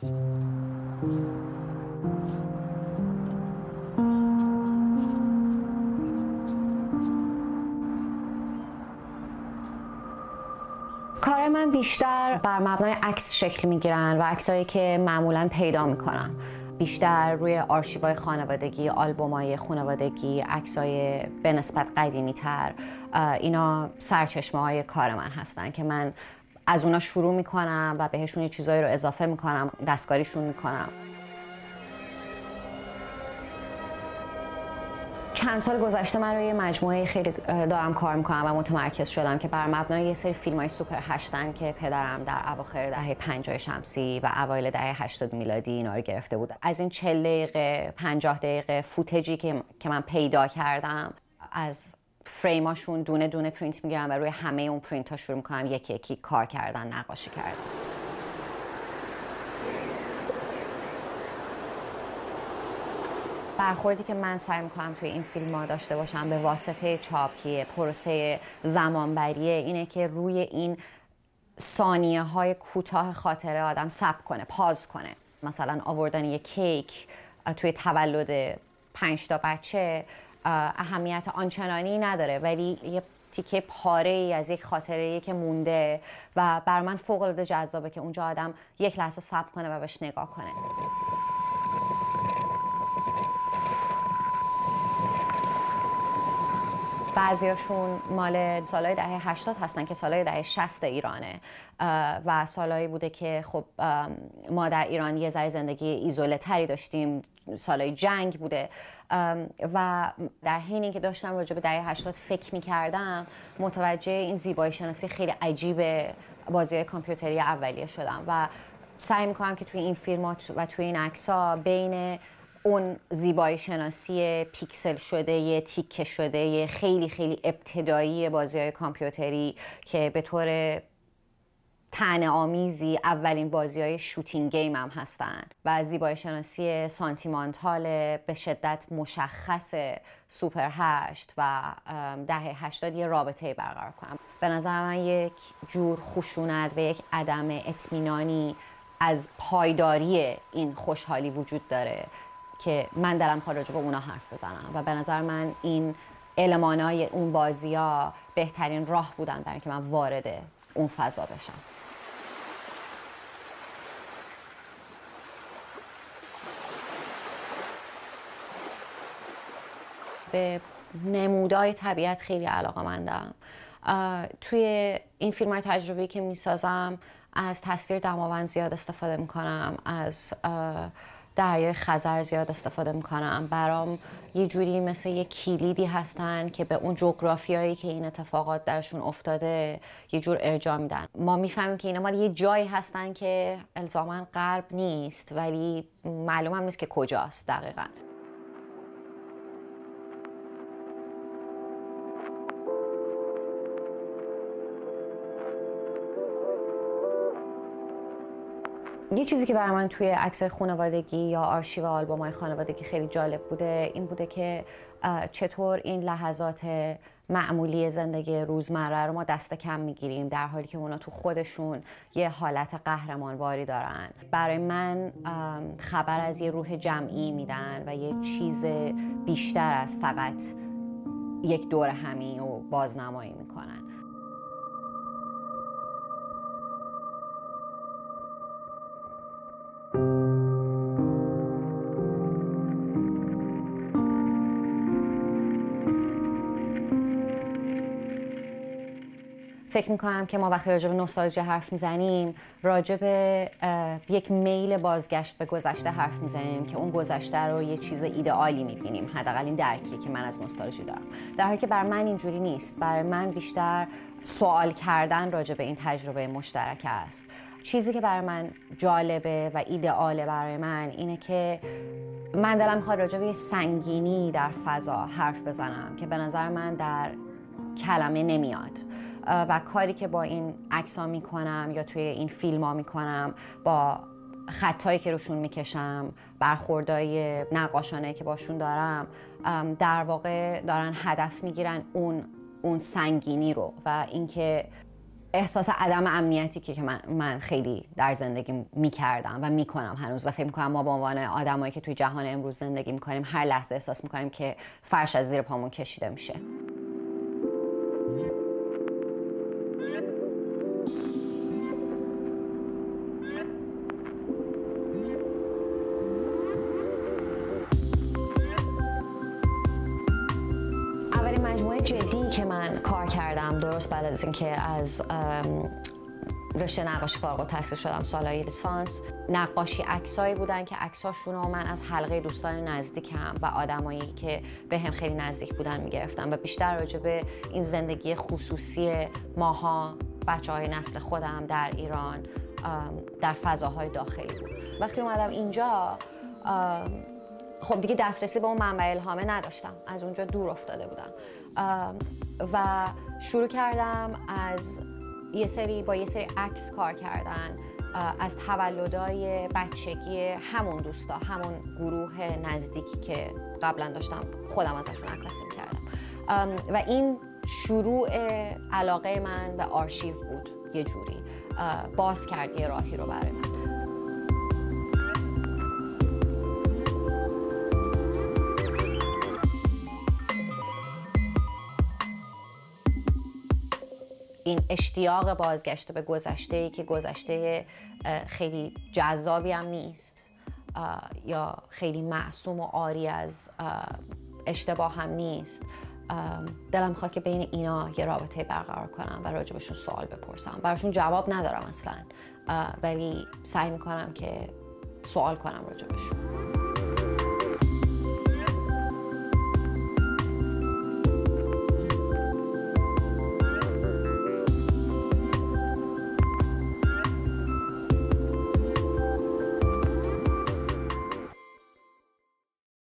کار من بیشتر بر مبنای عکس شکل می‌گیرن و عکسایی که معمولا پیدا می‌کنم. بیشتر روی آرشیوهای خانوادگی آلبومای خانوادگی عکسای به نسبت قدیمی تر اینا سرچشمه های کار من هستن که من از اونا شروع می‌کنم و بهشون یه چیزایی رو اضافه می‌کنم دستکاریشون می‌کنم. چند سال گذشته من روی مجموعه خیلی دارم کار می‌کنم و متمرکز شدم که بر مبنای یه سری فیلم های سوپر هشتن که پدرم در اواخر دهه 50 شمسی و اوایل دهه 80 میلادی اینا رو گرفته بود. از این 40 دقیقه 50 دقیقه فوتجی که که من پیدا کردم از فریماشون رو دونه دونه پرینت می‌گیرم و روی همه اون پرینت ها شروع می‌کنم یکی یکی کار کردن نقاشی کردن. برخوردی که من سعی می‌کنم توی این فیلم ها داشته باشم به واسطه چاپی پروسه زمانبریه اینه که روی این ثانیه های کوتاه خاطره آدم صبر کنه pause کنه. مثلا آوردن یه کیک توی تولد پنج تا بچه اهمیت آنچنانی نداره ولی یه تیکه پاره ای از یک خاطره که مونده و بر من فوق العاده جذابه که اونجا آدم یک لحظه صبر کنه و بهش نگاه کنه. بعضیاشون مال سالهای دهه 80 هستن که سالهای دهه 60 ایرانه و سالهایی بوده که خب ما در ایران یه ذره زندگی ایزوله تری داشتیم سالهای جنگ بوده. و در حین که داشتم راجع به دهه 80 فکر می کردم متوجه این زیبایی شناسی خیلی عجیب بازی کامپیوتری اولیه شدم. و سعی می‌کنم که توی این فیلم و توی این عکس بین اون زیبایی شناسی پیکسل شده یه تیکه شده یه خیلی خیلی ابتدایی بازی های کامپیوتری که به طور طعنه آمیزی اولین بازی های shooting game هم هستن. و زیبایی شناسی سانتیمانتال به شدت مشخص سوپر هشت و دهه هشتاد یه رابطه برقرار کنم به نظر من یک جور خشونت و یک عدم اطمینانی از پایداری این خوشحالی وجود داره. که من می‌خوام راجع به اونا حرف بزنم. و به نظر من این المانای اون بازی ها بهترین راه بودن برای اینکه من وارد اون فضا بشم. به نمودای طبیعت خیلی علاقه مندم توی این فیلم های تجربی که می‌سازم از تصویر دماوند زیاد استفاده می‌کنم از دریای خزر زیاد استفاده می‌کنم. برام یه جوری مثل یه کلیدی هستن که به اون جغرافیایی که این اتفاقات درشون افتاده یه جور ارجاع میدن. ما می‌فهمیم که اینا مال یه جایی هستن که الزاما غرب نیست ولی معلوم هم نیست که کجاست دقیقا. یه چیزی که برای من توی عکس خانوادگی یا آرشیو آلبوم های خانوادگی خیلی جالب بوده این بوده که چطور این لحظات معمولی زندگی روزمره رو ما دست کم می‌گیریم در حالی که اونا تو خودشون یه حالت قهرمانواری دارن. برای من خبر از یه روح جمعی میدن و یه چیز بیشتر از فقط یک دور همی و بازنمایی می‌کنن. فکر می‌کنم که ما وقتی راجع به نوستالژی حرف می‌زنیم راجع به یک میل بازگشت به گذشته حرف می‌زنیم که اون گذشته رو یه چیز ایدئالی می‌بینیم. حداقل این درکی که من از نوستالژی دارم. در حالی که بر من اینجوری نیست. برای من بیشتر سوال کردن راجع به این تجربه مشترک است. چیزی که برای من جالبه و ایدئاله برای من اینه که من دلم می‌خواد راجع به سنگینی در فضا حرف بزنم که به نظر من در کلمه نمیاد. و کاری که با این عکس ها می‌کنم یا توی این فیلم ها می‌کنم با خطایی که روشون می‌کشم برخوردهای نقاشانه که باشون دارم در واقع دارن هدف می‌گیرن اون اون سنگینی رو و اینکه احساس عدم امنیتی که من, من خیلی در زندگی می‌کردم و می‌کنم هنوز و فکر می‌کنم ما به عنوان آدمایی که توی جهان امروز زندگی می‌کنیم هر لحظه احساس می‌کنیم که فرش از زیر پامون کشیده میشه. که من کار کردم درست بعد از اینکه از رشته نقاشی فارغ التحصیل شدم سالهای لیسانس. نقاشی عکسایی بودن که عکساشون رو من از حلقه دوستان نزدیکم و آدمایی که به هم خیلی نزدیک بودن می‌گرفتم و بیشتر راجع به این زندگی خصوصی ماها بچه های نسل خودم در ایران در فضاهای داخلی بود. وقتی اومدم اینجا خب دیگه دسترسی به اون منبع الهامه نداشتم. از اونجا دور افتاده بودم. و شروع کردم از یه سری با یه سری عکس کار کردن از تولدای بچگی همون دوستا همون گروه نزدیکی که قبلا داشتم خودم ازشون عکاسی کردم و این شروع علاقه من به آرشیو بود یه جوری. باز کرد یه راهی رو برای من. این اشتیاق بازگشت به گذشته ای که گذشته خیلی جذابی هم نیست یا خیلی معصوم و آری از اشتباه هم نیست. دلم خواد که بین اینا یه رابطه برقرار کنم و راجبشون سوال بپرسم. براشون جواب ندارم اصلا ولی سعی می‌کنم که سوال کنم راجبشون.